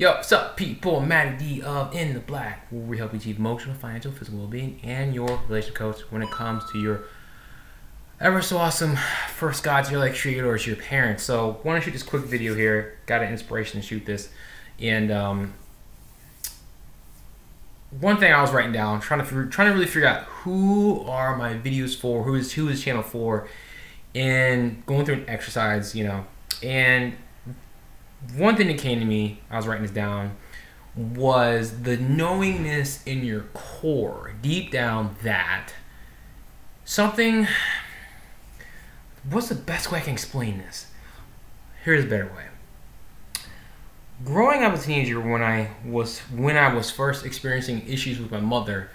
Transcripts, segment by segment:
Yo, what's up, people? Matty D of In the Black, where we help you achieve emotional, financial, physical well-being, and your relationship coach when it comes to your ever so awesome first gods, your like creators, your parents. So, want to shoot this quick video here. Got an inspiration to shoot this, and um, one thing I was writing down, trying to trying to really figure out who are my videos for, who is who is channel for, and going through an exercise, you know, and one thing that came to me, I was writing this down, was the knowingness in your core, deep down, that something. What's the best way I can explain this? Here's a better way. Growing up as a teenager, when I was when I was first experiencing issues with my mother,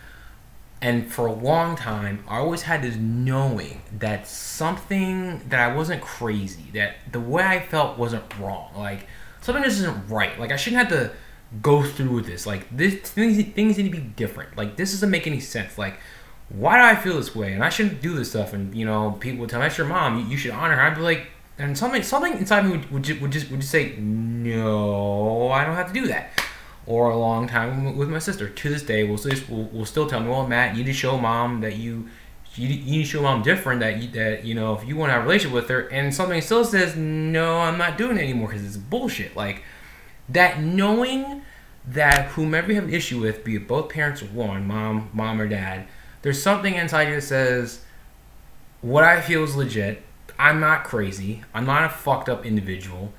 and for a long time, I always had this knowing that something that I wasn't crazy, that the way I felt wasn't wrong. Like something just isn't right. Like I shouldn't have to go through with this. Like this things things need to be different. Like this doesn't make any sense. Like why do I feel this way? And I shouldn't do this stuff. And you know, people would tell me, "That's your mom. You, you should honor her." I'd be like, and something something inside me would, would, just, would just would just say, "No, I don't have to do that." Or a long time with my sister. To this day, will will will still tell me, "Well, Matt, you need to show mom that you." You, you need to show mom different that you, that you know if you want to have a relationship with her and something still says no I'm not doing it anymore because it's bullshit like that knowing that whomever you have an issue with be it both parents or one mom mom or dad there's something inside you that says what I feel is legit I'm not crazy I'm not a fucked up individual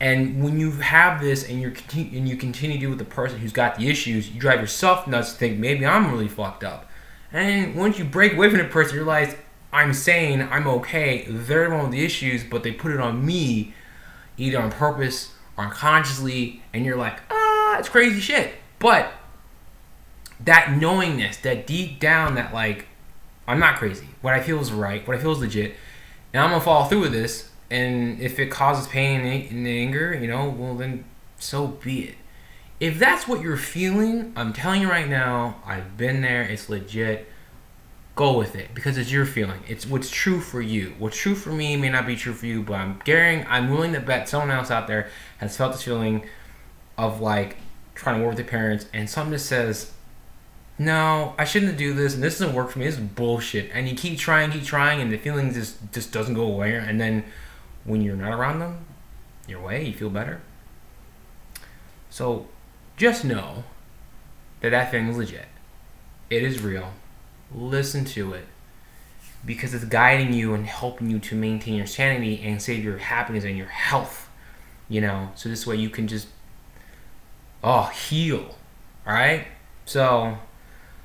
and when you have this and you continue and you continue to deal with the person who's got the issues, you drive yourself nuts to think maybe I'm really fucked up. And once you break away from the person, you realize I'm sane, I'm okay. They're the one with the issues, but they put it on me, either on purpose or unconsciously, and you're like, ah, it's crazy shit. But that knowingness, that deep down, that like, I'm not crazy. What I feel is right. What I feel is legit. And I'm gonna follow through with this and if it causes pain and anger, you know, well then so be it. If that's what you're feeling, I'm telling you right now, I've been there. It's legit. Go with it because it's your feeling. It's what's true for you. What's true for me may not be true for you, but I'm guaranteeing, I'm willing to bet someone else out there has felt this feeling of like trying to work with their parents, and something just says, "No, I shouldn't do this, and this doesn't work for me. This is bullshit." And you keep trying, keep trying, and the feeling just just doesn't go away, and then when you're not around them, your way, you feel better. So just know that that thing is legit. It is real. Listen to it because it's guiding you and helping you to maintain your sanity and save your happiness and your health. You know, so this way you can just oh heal. All right. So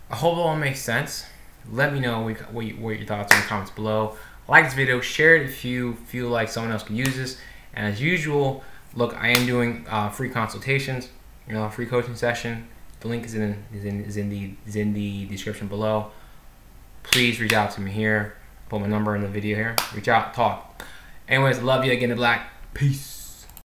I hope it all makes sense. Let me know what, what your thoughts are in the comments below like this video, share it if you feel like someone else can use this. And as usual, look, I am doing uh, free consultations, you know, free coaching session. The link is in is in is in the is in the description below. Please reach out to me here. Put my number in the video here. Reach out, talk. Anyways, love you again, the black. Peace.